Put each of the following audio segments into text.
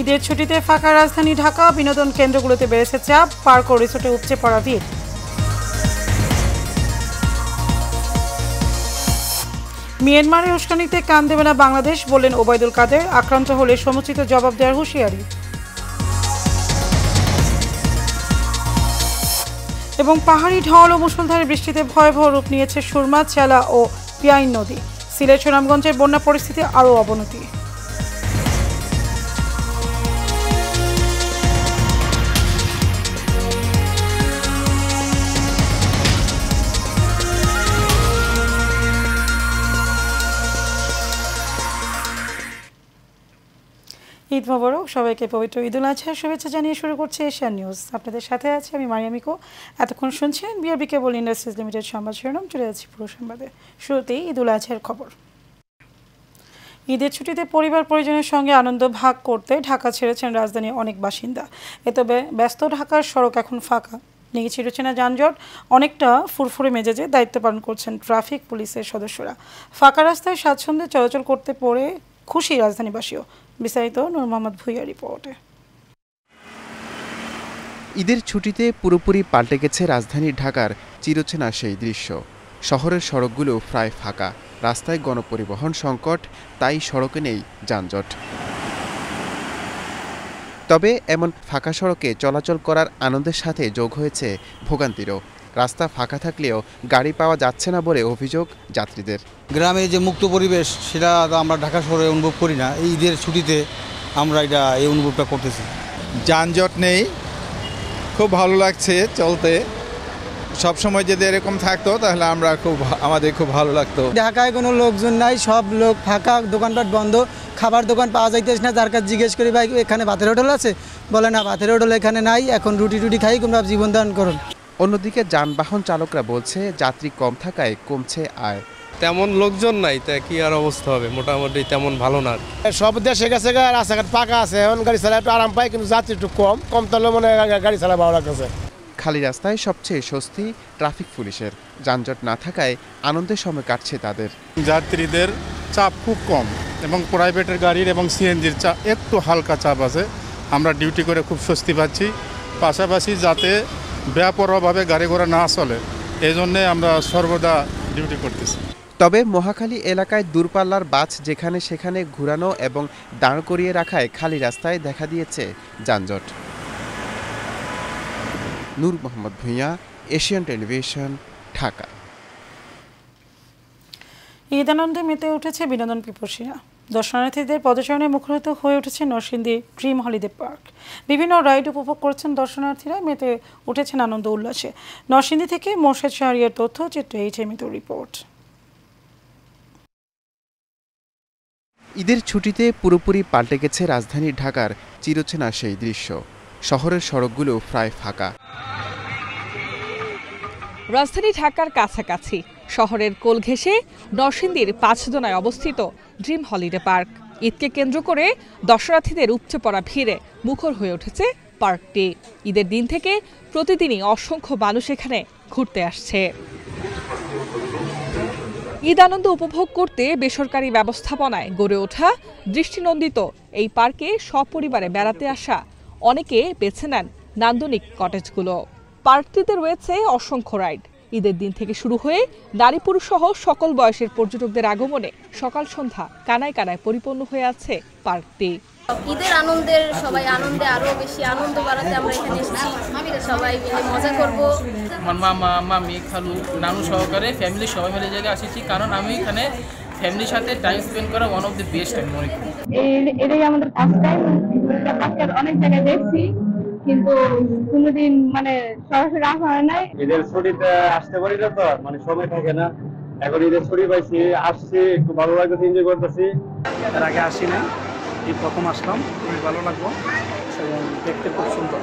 ঈদের ছুটিতে ফাঁকা রাজধানী ঢাকা, বিনোদন কেন্দ্রগুলোতে বেড়েছে চাপ, পার্ক ও রিসোর্টে উপচে পড়া ভিড়। মিয়ানমারের উস্কানিতে কান দেবে না বাংলাদেশ, বললেন ওবায়দুল কাদের, আক্রান্ত হলে সমুচিত জবাব দেওয়ার হুঁশিয়ারি। এবং পাহাড়ি ঢল ও মুসলধারে বৃষ্টিতে ভয়াবহ রূপ নিয়েছে সুরমা, চেলা ও পিয়াইন নদী। সিলেট, সুনামগঞ্জের বন্যা পরিস্থিতি আরও অবনতি। মোবারক সবাইকে পবিত্র ঈদুল আজহার শুভেচ্ছা জানিয়ে শুরু করছে এশিয়ান নিউজ। আপনাদের সাথে আছে আমি মারিয়ামিকো এতক্ষণ শুনছেন বিআরবি কেবল ইন্ডাস্ট্রিজ লিমিটেড সংবাদ শিরোনাম। চলে যাচ্ছি পুরো সংবাদে। শুরুতেই ঈদুল আজহার খবর। ঈদের ছুটিতে পরিবার পরিজনের সঙ্গে আনন্দ ভাগ করতে ঢাকা ছেড়েছেন রাজধানীর অনেক বাসিন্দা। এ তবে ব্যস্ত ঢাকার সড়ক এখন ফাঁকা। নেই ছিড়ছে না যানজট, অনেকটা ফুরফুরে মেজাজে দায়িত্ব পালন করছেন ট্রাফিক পুলিশের সদস্যরা। ফাঁকা রাস্তায় স্বাচ্ছন্দ্যে চলাচল করতে পড়ে খুশি রাজধানীবাসীও। বিস্তারিত নূর মোহাম্মদ ভুইয়া রিপোর্টে। ঈদের ছুটিতে পুরোপুরি পাল্টে গেছে রাজধানী ঢাকার চিরচেনা সেই দৃশ্য। শহরের সড়কগুলো প্রায় ফাঁকা। রাস্তায় গণপরিবহন সংকট, তাই সড়কে নেই যানজট। তবে এমন ফাঁকা সড়কে চলাচল করার আনন্দের সাথে যোগ হয়েছে ভোগান্তিরও। রাস্তা ফাঁকা থাকলেও গাড়ি পাওয়া যাচ্ছে না বলে অভিযোগ যাত্রীদের। গ্রামে যে মুক্ত পরিবেশ সেটা তো আমরা ঢাকা শহরে অনুভব করি না। এই ঈদের ছুটিতে আমরা এটা এই অনুভবটা করতেছি। যানজট নেই খুব ভালো লাগছে চলতে। সব সময় যদি এরকম থাকতো তাহলে আমরা খুব আমাদের খুব ভালো লাগতো। ঢাকায় কোনো লোকজন নাই সব লোক ফাঁকা দোকানপাট বন্ধ খাবার দোকান পাওয়া যাইতেছে না। যার কাছে জিজ্ঞেস করি ভাই এখানে ভাতের হোটেল আছে? বলে না ভাতের হোটেল এখানে নাই এখন রুটি টুটি খাই তোমরা জীবন দান করুন অন্যদিকে যানবাহন চালকরা বলছে যাত্রী কম থাকায় কমছে আয়। তেমন লোকজন নাই তা কি আর অবস্থা হবে? মোটামুটি তেমন ভালো না সব দেশে গেছে রাস্তাঘাট পাকা আছে এখন গাড়ি চালা একটু আরাম পায় কিন্তু যাত্রী একটু কম। কম তাহলে মনে হয় গাড়ি চালা ভালো লাগতেছে। খালি রাস্তায় সবচেয়ে স্বস্তি ট্রাফিক পুলিশের। যানজট না থাকায় আনন্দের সময় কাটছে তাদের। যাত্রীদের চাপ খুব কম এবং প্রাইভেটের গাড়ির এবং সিএনজির চাপ একটু হালকা চাপ আছে। আমরা ডিউটি করে খুব স্বস্তি পাচ্ছি। পাশাপাশি যাতে বেপরোয়াভাবে গাড়ি ঘোড়া না চলে এই জন্যে আমরা সর্বদা ডিউটি করতেছি। তবে মহাখালী এলাকায় দূরপাল্লার বাস যেখানে সেখানে ঘুরানো এবং দাঁড় করিয়ে রাখায় খালি রাস্তায় দেখা দিয়েছে যানজট। Noor Mohammad Bhuiyan Asian Television Dhaka. Eid আনন্দে মেতে উঠেছে বিনোদন পিপসীরা। দর্শনার্থীদের পদচারণে মুখরিত হয়ে উঠেছে নরসিংদী ড্রিম হলিডে পার্ক। বিভিন্ন রাইড উপভোগ করছেন দর্শনার্থীরা মেতে উঠেছেন আনন্দ উল্লাসে। নরসিংদী থেকে মোর্শেদ শাহরিয়ার তথ্য চিত্র এইচ এমিত রিপোর্ট। ঈদের ছুটিতে পুরোপুরি পাল্টে গেছে রাজধানী ঢাকার চিরচেনা সেই দৃশ্য। শহরের সড়কগুলো প্রায় ফাঁকা। রাজধানী ঢাকার কাছাকাছি। শহরের কোল ঘেঁষে নরসিংদীর পাঁচজনায় অবস্থিত ড্রিম হলিডে পার্ক। ঈদকে কেন্দ্র করে দর্শনার্থীদের উপচে পড়া ভিড়ে মুখর হয়ে উঠেছে পার্কটি। ঈদের দিন থেকে প্রতিদিনই অসংখ্য মানুষ এখানে ঘুরতে আসছে। ঈদ আনন্দ উপভোগ করতে বেসরকারি ব্যবস্থাপনায় গড়ে ওঠা দৃষ্টিনন্দিত এই পার্কে সপরিবারে বেড়াতে আসা অনেকে বেছে নেন নান্দনিক কটেজগুলো। পার্কটিতে রয়েছে অসংখ্য রাইড। ঈদের দিন থেকে শুরু হয়ে নারী পুরুষ সহ সকল বয়সের পর্যটকদের আগমনে সকাল সন্ধ্যা কানায় কানায় পরিপূর্ণ হয়ে আছে পার্কটি। ঈদের আনন্দের সবাই আনন্দে আরও বেশি আনন্দ বাড়াতে আমরা এখানে এসেছি। সবাই মিলে মজা করব। আমার মামা মামি খালু নানু সহকারে ফ্যামিলি সবাই মিলে জায়গায় আসেছি। কারণ আমি এখানে ফ্যামিলির সাথে টাইম স্পেন্ড করা ওয়ান অফ দ্য বেস্ট আমি মনে করি। এটাই আমাদের ফার্স্ট টাইম অনেক জায়গায় দেখছি। কিন্তু কোনোদিন মানে সরাসরি আসা হয় নাই। ঈদের ছুটিতে আসতে পারি না তো মানে সময় থাকে না। এখন ঈদের ছুটি পাইছি আসছি একটু ভালো লাগতেছে এনজয় করতেছি। এর আগে আসি না এই প্রথম আসলাম খুবই ভালো লাগল এবং দেখতে খুব সুন্দর।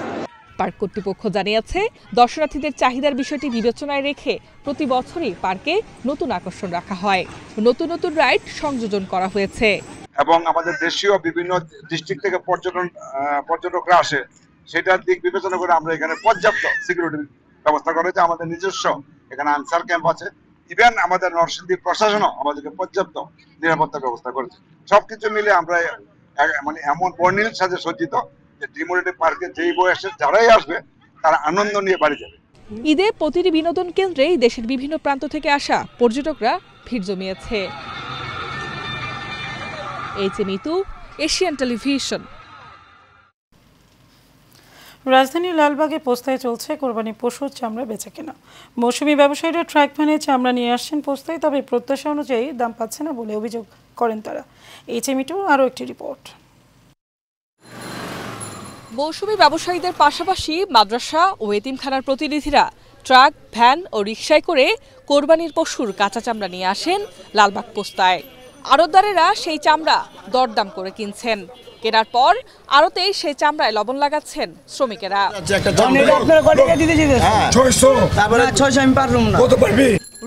পার্ক কর্তৃপক্ষ জানিয়েছে দর্শনার্থীদের চাহিদার বিষয়টি বিবেচনায় রেখে প্রতি বছরই পার্কে নতুন আকর্ষণ রাখা হয়। নতুন নতুন রাইড সংযোজন করা হয়েছে। এবং আমাদের দেশীয় বিভিন্ন ডিস্ট্রিক্ট থেকে পর্যটন আহ, পর্যটকরা আসে। সেটার দিক বিবেচনা করে আমরা এখানে পর্যাপ্ত সিকিউরিটি ব্যবস্থা করা হয়েছে। আমাদের নিজস্ব এখানে আনসার ক্যাম্প আছে। ইভেন আমাদের নরসিংদী প্রশাসনও আমাদেরকে পর্যাপ্ত নিরাপত্তা ব্যবস্থা করেছে। সবকিছু মিলে আমরা মানে এমন বর্ণিল সাথে সজ্জিত যে ডিমোরেটে পার্কে যেই বয়সে যারাই আসবে, তারা আনন্দ নিয়ে বাড়ি যাবে। ঈদে প্রতিটি বিনোদন কেন্দ্রেই দেশের বিভিন্ন প্রান্ত থেকে আসা পর্যটকরা ভিড় জমিয়েছে। H M Itu Asian Television. রাজধানীর লালবাগে পোস্তায় চলছে কোরবানি পশুর চামড়া বেচা কেনা। মৌসুমি ব্যবসায়ীরা ট্রাক ভ্যানে চামড়া নিয়ে আসছেন পোস্তায়, তবে প্রত্যাশা অনুযায়ী দাম পাচ্ছে না বলে অভিযোগ করেন তারা। এইচ এম আরও একটি রিপোর্ট। মৌসুমী ব্যবসায়ীদের পাশাপাশি মাদ্রাসা ও এতিমখানার প্রতিনিধিরা ট্রাক, ভ্যান ও রিকশায় করে কোরবানির পশুর কাঁচা চামড়া নিয়ে আসেন লালবাগ পোস্তায়। আড়তদারেরা সেই চামড়া দরদাম করে কিনছেন। কেনার পর আড়তেই সেই চামড়ায় লবণ লাগাচ্ছেন শ্রমিকেরা।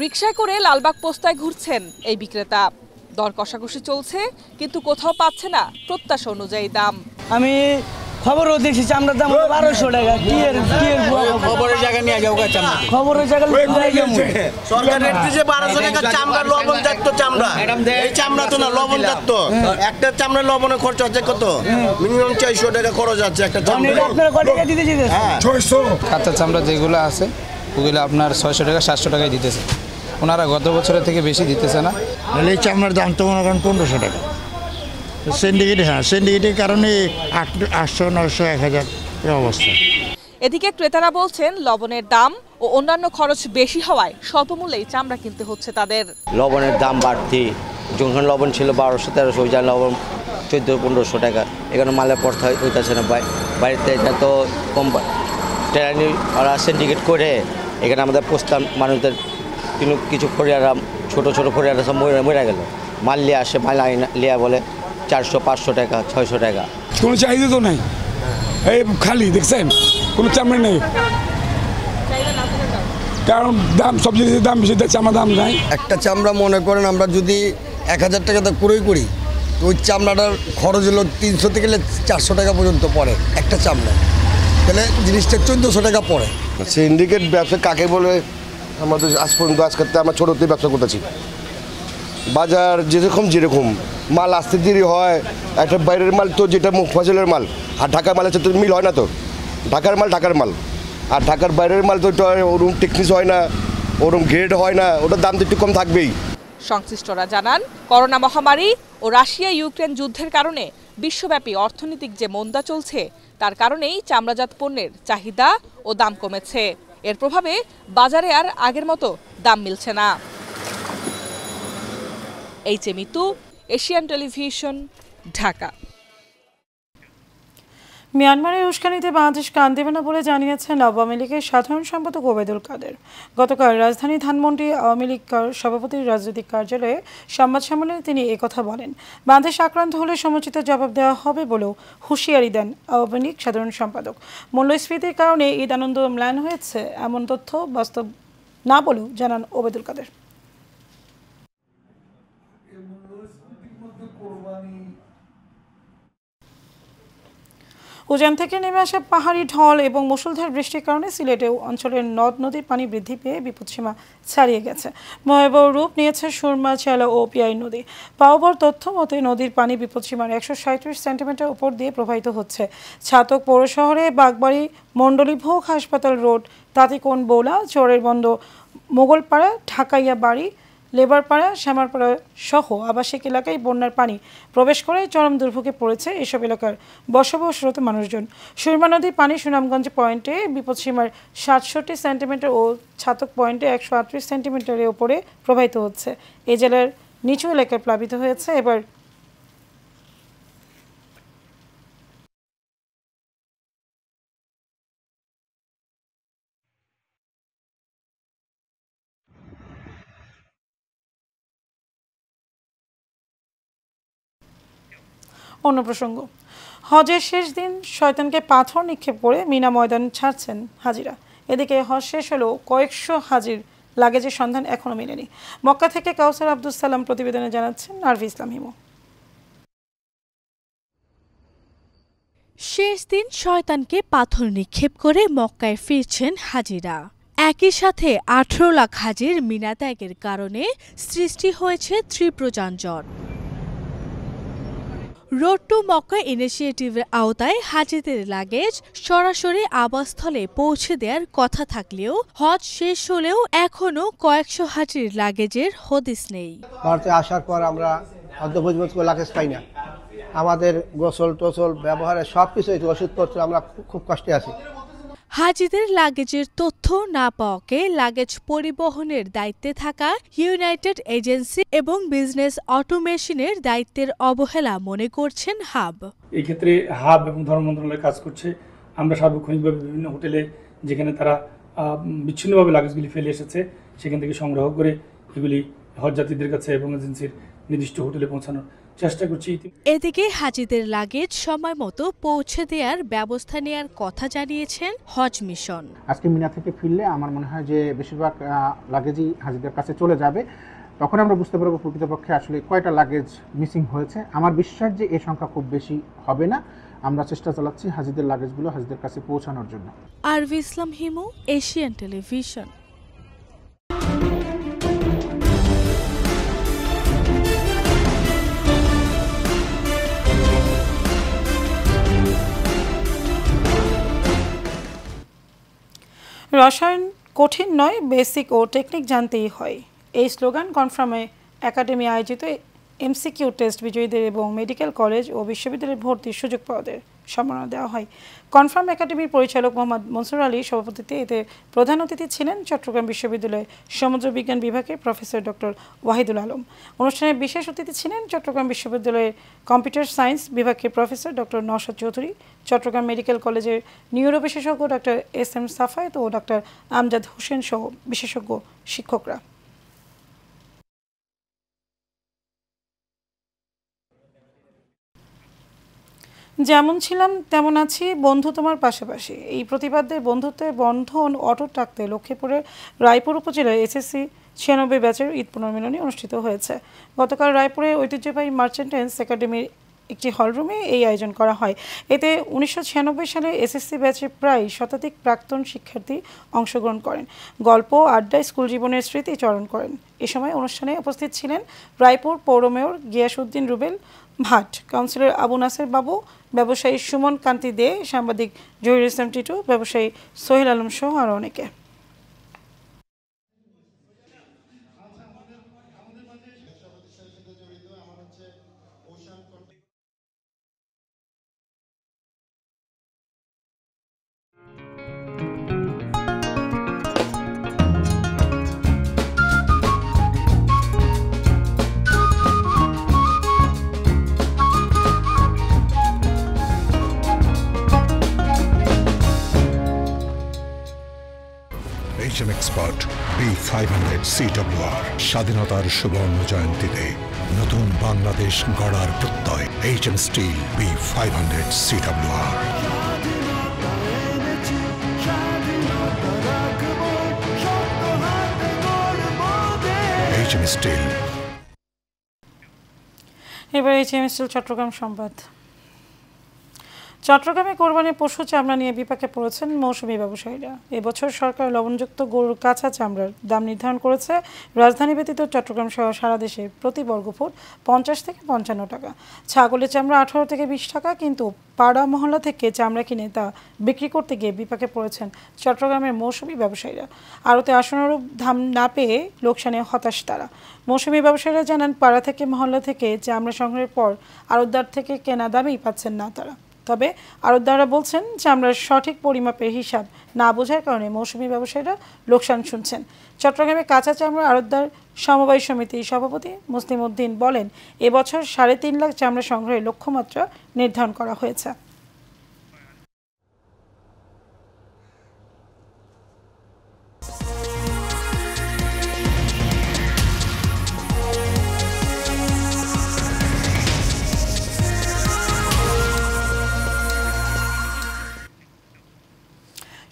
রিক্সায় করে লালবাগ পোস্তায় ঘুরছেন এই বিক্রেতা। দর কষাকষি চলছে কিন্তু কোথাও পাচ্ছে না প্রত্যাশা অনুযায়ী দাম। আমি খবরও দেখেছি চামড়ার দাম বারোশো টাকা। কি এর কি এর খবরের জায়গা নিয়ে যাও চামড়া। খবরের জায়গা সরকার রেট দিছে বারোশো টাকা চামড়া লবণ জাত চামড়া। এই চামড়া তো না লবণ জাত একটা চামড়া লবণের খরচ আছে কত? মিনিমাম চারশো টাকা খরচ আছে একটা চামড়া আপনার কত টাকা দিতে হ্যাঁ। কাঁচা চামড়া যেগুলো আছে ওগুলো আপনার ছয়শো টাকা সাতশো টাকায় দিতেছে। ওনারা গত বছরের থেকে বেশি দিতেছে না। এই চামড়ার দাম তো মনে করেন পনেরোশো টাকা। সিন্ডিকেট হ্যাঁ সিন্ডিকেটের কারণে আট আটশো নশো এক হাজার অবস্থা। এদিকে ক্রেতারা বলছেন লবণের দাম ও অন্যান্য খরচ বেশি হওয়ায় স্বল্পমূল্যেই চামড়া কিনতে হচ্ছে তাদের। লবণের দাম বাড়তি। যখন লবণ ছিল বারোশো তেরোশো ওই যা লবণ চোদ্দ পনেরোশো টাকা। এখানে মালে পড়তে হয় হইতেছে না। বাড়িতে এটা তো কম ট্রেনে ওরা সিন্ডিকেট করে। এখানে আমাদের পোস্তাম মানুষদের কিন্তু কিছু ফরিয়ারা ছোটো ছোটো ফরিয়ারা সব মরে মরে গেল। মাল লিয়ে আসে মাল আইনা লিয়া বলে চারশো পাঁচশো টাকা ছয়শো টাকা। কোনো চাহিদা তো নাই? এই খালি দেখছেন? কোনো চামড়া নেই। কারণ দাম সব জিনিসের দাম বেশি চামড়া দাম নাই। একটা চামড়া মনে করেন আমরা যদি এক হাজার টাকাতে ক্রয় করি তো ওই চামড়াটার খরচ হলো তিনশো থেকে চারশো টাকা পর্যন্ত পড়ে একটা চামড়া। তাহলে জিনিসটা চোদ্দোশো টাকা পড়ে। সিন্ডিকেট ব্যবসা কাকে বলে? আমাদের আজ পর্যন্ত আজকে আমরা ছোটোতে ব্যবসা করতেছি। বাজার যেরকম যেরকম। মাল আসতে দেরি হয়, একটা বাইরের মাল তো যেটা মুখ ফসলের মাল। আর ঢাকার মাল হচ্ছে তো মিল হয় না তো। ঢাকার মাল ঢাকার মাল। আর ঢাকার বাইরের মাল তো ওরকম টেকনিস হয় না, ওরকম গ্রেড হয় না, ওটার দাম তো একটু কম থাকবেই। সংশ্লিষ্টরা জানান, করোনা মহামারী ও রাশিয়া ইউক্রেন যুদ্ধের কারণে বিশ্বব্যাপী অর্থনৈতিক যে মন্দা চলছে, তার কারণেই চামড়াজাত পণ্যের চাহিদা ও দাম কমেছে। এর প্রভাবে বাজারে আর আগের মতো দাম মিলছে না। H A Mitu Asian Television Dhaka মিয়ানমারের উস্কানিতে বাংলাদেশ কান দেবে না বলে জানিয়েছেন আওয়ামী লীগের সাধারণ সম্পাদক ওবায়দুল কাদের। গতকাল রাজধানী ধানমন্ডি আওয়ামী লীগ সভাপতির রাজনৈতিক কার্যালয়ে সংবাদ সম্মেলনে তিনি একথা বলেন। বাংলাদেশ আক্রান্ত হলে সমুচিত জবাব দেওয়া হবে বলেও হুঁশিয়ারি দেন আওয়ামী লীগ সাধারণ সম্পাদক। মূল্যস্ফীতির কারণে ঈদ আনন্দ ম্লান হয়েছে, এমন তথ্য বাস্তব না বলেও জানান ওবায়দুল কাদের। উজান থেকে নেমে আসা পাহাড়ি ঢল এবং মুষলধার বৃষ্টির কারণে সিলেটে অঞ্চলের নদ নদীর পানি বৃদ্ধি পেয়ে বিপদসীমা ছাড়িয়ে গেছে। ভয়াবহ রূপ নিয়েছে সুরমা চেলা ও পিয়াই নদী। পাওয়ার তথ্য মতে, নদীর পানি বিপদসীমার একশো সাঁত্রিশ সেন্টিমিটার উপর দিয়ে প্রবাহিত হচ্ছে। ছাতক পৌর শহরে বাগবাড়ি মণ্ডলীভোগ হাসপাতাল রোড তাঁতিকোণ বোলা, চরের বন্ধ মোগলপাড়া ঢাকাইয়া বাড়ি লেবারপাড়া, শ্যামারপাড়া সহ আবাসিক এলাকায় বন্যার পানি প্রবেশ করে চরম দুর্ভোগে পড়েছে এসব এলাকার বসবাসরত মানুষজন। সুরমা নদীর পানি সুনামগঞ্জ পয়েন্টে বিপদসীমার সাতষট্টি সেন্টিমিটার ও ছাতক পয়েন্টে একশো আটত্রিশ সেন্টিমিটারের ওপরে প্রবাহিত হচ্ছে। এ জেলার নিচু এলাকায় প্লাবিত হয়েছে। এবার অন্য প্রসঙ্গ। হজের শেষ দিন শয়তানকে পাথর নিক্ষেপ করে মিনা ময়দান ছাড়ছেন হাজিরা। এদিকে হজ শেষ হলেও কয়েকশো হাজির লাগেজের সন্ধান এখনও মেলেনি। মক্কা থেকে কাউসার আব্দুল সালাম প্রতিবেদনে জানাচ্ছেন নারভি ইসলাম হিমু। শেষ দিন শয়তানকে পাথর নিক্ষেপ করে মক্কায় ফিরছেন হাজিরা। একই সাথে আঠারো লাখ হাজির মিনা ত্যাগের কারণে সৃষ্টি হয়েছে তীব্র যানজট রোড টু মক্কা ইনিশিয়েটিভের আওতায় হাজিদের লাগেজ সরাসরি আবাসস্থলে পৌঁছে দেওয়ার কথা থাকলেও হজ শেষ হলেও এখনও কয়েকশো হাজির লাগেজের হদিস নেই। ভারতে আসার পর আমরা লাগেজ পাই না। আমাদের গোসল টোসল ব্যবহারের সব কিছু ওষুধপত্র আমরা খুব কষ্টে আছি। হাজিদের লাগেজের তথ্য না পাওয়াকে লাগেজ পরিবহনের দায়িত্বে থাকা ইউনাইটেড এজেন্সি এবং বিজনেস অটোমেশনের দায়িত্বের অবহেলা মনে করছেন হাব। এই ক্ষেত্রে হাব এবং ধর্ম মন্ত্রণালয় কাজ করছে। আমরা সার্বক্ষণিকভাবে বিভিন্ন হোটেলে যেখানে তারা বিচ্ছিন্নভাবে লাগেজগুলি ফেলে এসেছে, সেখান থেকে সংগ্রহ করে এগুলি হজযাত্রীদের কাছে এবং এজেন্সির নির্দিষ্ট হোটেলে পৌঁছানোর চেষ্টা করছি এদিকে হাজিদের লাগেজ সময় মতো পৌঁছে দেওয়ার ব্যবস্থা নেয়ার কথা জানিয়েছেন হজ মিশন। আজকে মিনা থেকে ফিরলে আমার মনে হয় যে বেশিরভাগ লাগেজই হাজিদের কাছে চলে যাবে। তখন আমরা বুঝতে পারব প্রকৃতপক্ষে আসলে কয়টা লাগেজ মিসিং হয়েছে। আমার বিশ্বাস যে এই সংখ্যা খুব বেশি হবে না। আমরা চেষ্টা চালাচ্ছি হাজিদের লাগেজগুলো হাজিদের কাছে পৌঁছানোর জন্য। Arvi Islam Himu Asian television. রসায়ন কঠিন নয় বেসিক ও টেকনিক জানতেই হয়। এই স্লোগান কনফার্মে একাডেমি আয়োজিত এমসিকিউ টেস্ট বিজয়ীদের এবং মেডিকেল কলেজ ও বিশ্ববিদ্যালয়ে ভর্তির সুযোগ পাওয়াদের। সম্মাননা দেওয়া হয়। কনফার্ম একাডেমির পরিচালক মোহাম্মদ মনসুর আলী সভাপতিত্বে এতে প্রধান অতিথি ছিলেন চট্টগ্রাম বিশ্ববিদ্যালয়ের সমুদ্র বিজ্ঞান বিভাগের প্রফেসর ডক্টর ওয়াহিদুল আলম। অনুষ্ঠানে বিশেষ অতিথি ছিলেন চট্টগ্রাম বিশ্ববিদ্যালয়ের কম্পিউটার সায়েন্স বিভাগের professor doctor Noushad Chowdhury, Chittagong medical কলেজের নিউরো বিশেষজ্ঞ ডক্টর এস এম সাফায়েত ও ডক্টর আমজাদ হোসেন সহ বিশেষজ্ঞ শিক্ষকরা। যেমন ছিলাম, তেমন আছি। বন্ধু তোমার পাশাপাশি। এই প্রতিবাদের বন্ধুত্বের বন্ধন অটুট রাখতে লক্ষ্মীপুরের রায়পুর উপজেলায় এসএসসি ছিয়ানব্বই ব্যাচের ঈদ পুনর্মিলনী অনুষ্ঠিত হয়েছে। গতকাল রায়পুরের ঐতিহ্যবাহী মার্চেন্টেন্স একাডেমির একটি হলরুমে এই আয়োজন করা হয়। এতে উনিশশো ছিয়ানব্বই সালে এসএসসি ব্যাচে প্রায় শতাধিক প্রাক্তন শিক্ষার্থী অংশগ্রহণ করেন। গল্প, আড্ডা, স্কুল জীবনের স্মৃতি চরণ করেন। এ সময় অনুষ্ঠানে উপস্থিত ছিলেন রায়পুর পৌর মেয়র গিয়াসউদ্দিন রুবেল ভাট। কাউন্সিলর আবু নাসের বাবু, ব্যবসায়ী সুমন কান্তি দে, সাংবাদিক জহির ইসলাম টিটু, ব্যবসায়ী সোহেল আলম সহ আরও অনেকে। ফাইভ হান্ড্রেড স্বাধীনতার সুবর্ণ জয়ন্তীতে নতুন বাংলাদেশ গড়ার প্রত্যয় HM steel B five hundred CWR HM steel এবার এইচ এই চেমিস্টুল চট্টগ্রাম সংবাদ। চট্টগ্রামে কোরবানির পশু চামড়া নিয়ে বিপাকে পড়েছেন মৌসুমি ব্যবসায়ীরা। এবছর সরকার লবণযুক্ত গরুর কাঁচা চামড়ার দাম নির্ধারণ করেছে। রাজধানী ব্যতীত চট্টগ্রাম সহ সারা দেশে প্রতি বর্গফুট পঞ্চাশ থেকে পঞ্চান্ন টাকা। ছাগলের চামড়া আঠারো থেকে বিশ টাকা, কিন্তু পাড়া মহল্লা থেকে চামড়া কিনে তা বিক্রি করতে গিয়ে বিপাকে পড়েছেন চট্টগ্রামের মৌসুমি ব্যবসায়ীরা। আড়তে আসনারূপ দাম না পেয়ে লোকসানে হতাশ তারা। মৌসুমি ব্যবসায়ীরা জানান, পাড়া থেকে মহল্লা থেকে চামড়া সংগ্রহের পর আড়তদার থেকে কেনা দামেই পাচ্ছেন না তারা। তবে আরতদাররা বলছেন চামড়ার সঠিক পরিমাপের হিসাব না বোঝার কারণে মৌসুমি ব্যবসায়ীরা লোকসান শুনছেন। চট্টগ্রামে কাঁচা চামড়া আরোদ্দার সমবায় সমিতির সভাপতি মুসলিম উদ্দিন বলেন, এবছর সাড়ে তিন লাখ চামড়া সংগ্রহের লক্ষ্যমাত্রা নির্ধারণ করা হয়েছে।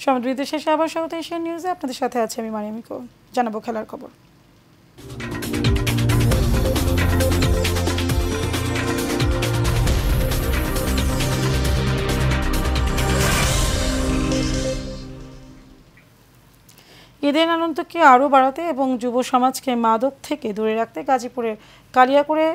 সমাজ শেষে আবার স্বাগত এশিয়ান নিউজে আপনাদের সাথে আছে আমি মারিয়ামিকো জানাব খেলার খবর। ঈদের আনন্দকে আরও বাড়াতে এবং যুব সমাজকে মাদক থেকে দূরে রাখতে গাজীপুরের কালিয়াকুড়ে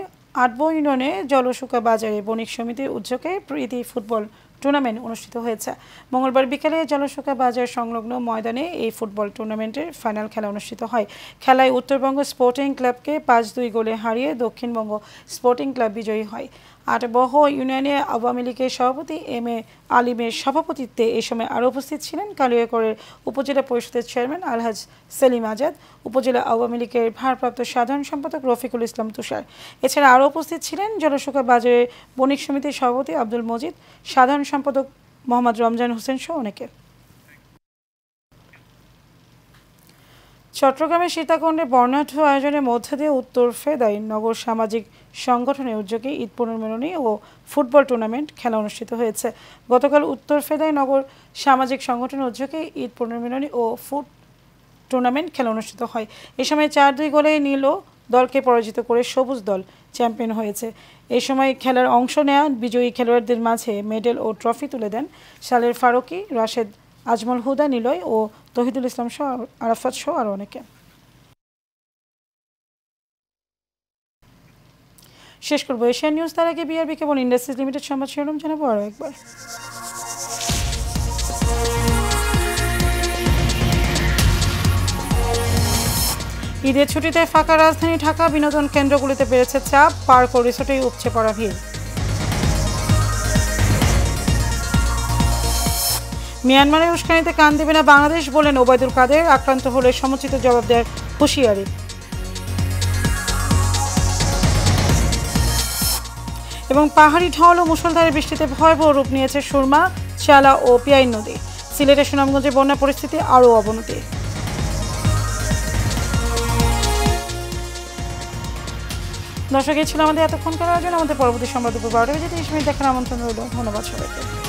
আটবো ইউনিয়নে জলসুকা বাজারে বণিক সমিতির উদ্যোগে প্রীতি ফুটবল টুর্নামেন্ট অনুষ্ঠিত হয়েছে। মঙ্গলবার বিকেলে জলসুকা বাজার সংলগ্ন ময়দানে এই ফুটবল টুর্নামেন্টের ফাইনাল খেলা অনুষ্ঠিত হয়। খেলায় উত্তরবঙ্গ স্পোর্টিং ক্লাবকে পাঁচ দুই গোলে হারিয়ে দক্ষিণবঙ্গ স্পোর্টিং ক্লাব বিজয়ী হয়। আটবহ ইউনিয়নে আওয়ামী লীগের সভাপতি এম এ আলিমের সভাপতিত্বে এ সময় আরও উপস্থিত ছিলেন কালিয়াকরের উপজেলা পরিষদের চেয়ারম্যান আলহাজ সেলিম আজাদ, উপজেলা আওয়ামী লীগের ভারপ্রাপ্ত সাধারণ সম্পাদক রফিকুল ইসলাম তুষার। এছাড়া আরও উপস্থিত ছিলেন জলশুকা বাজারের বণিক সমিতির সভাপতি আব্দুল মজিদ, সাধারণ সম্পাদক মোহাম্মদ রমজান হোসেন সহ অনেকে। চট্টগ্রামের সীতাকুণ্ডে বর্ণাঢ্য আয়োজনের মধ্য দিয়ে উত্তর ফেদাই নগর সামাজিক সংগঠনের উদ্যোগে ঈদ পুনর্মিলনী ও ফুটবল টুর্নামেন্ট খেলা অনুষ্ঠিত হয়েছে। গতকাল উত্তর ফেদাই নগর সামাজিক সংগঠনের উদ্যোগে ঈদ পুনর্মিলনী ও ফুট টুর্নামেন্ট খেলা অনুষ্ঠিত হয়। এ সময় চার দুই গোলে নীল দলকে পরাজিত করে সবুজ দল চ্যাম্পিয়ন হয়েছে। এ সময় খেলার অংশ নেওয়া বিজয়ী খেলোয়াড়দের মাঝে মেডেল ও ট্রফি তুলে দেন সালের ফারুকি, রাশেদ আজমল হুদা, নিলয় ও তহিদুল ইসলাম সহ আরাফাত সহ আরও অনেকে। শেষ করব। এশিয়ান নিউজ তার আগে বিআরবি কেবল ইন্ডাস্ট্রিজ লিমিটেড সংবাদ শিরোনাম জানাব আরও একবার। ঈদের ছুটিতে ফাঁকা রাজধানী ঢাকা, বিনোদন কেন্দ্রগুলিতে বেড়েছে চাপ, পার্ক ও রিসোর্টেই উপচে পড়া ভিড়। মিয়ানমারের উস্কানিতে কান দেবে না বাংলাদেশ বলেন ওবায়দুল কাদের, আক্রান্ত হলে সমুচিত জবাব দেওয়ার হুঁশিয়ারি। এবং পাহাড়ি ঢল ও মুষলধারে বৃষ্টিতে ভয়াবহ রূপ নিয়েছে সুরমা চালা ও পিয়াই নদী। সিলেটের সুনামগঞ্জে বন্যা পরিস্থিতি আরও অবনতি। দর্শক ছিল আমাদের এতক্ষণ করার জন্য আমাদের পরবর্তী সংবাদ দুপুর বারোটা বেজে তিরিশ মিনিট দেখার আমন্ত্রণ রইল। ধন্যবাদ সবাইকে।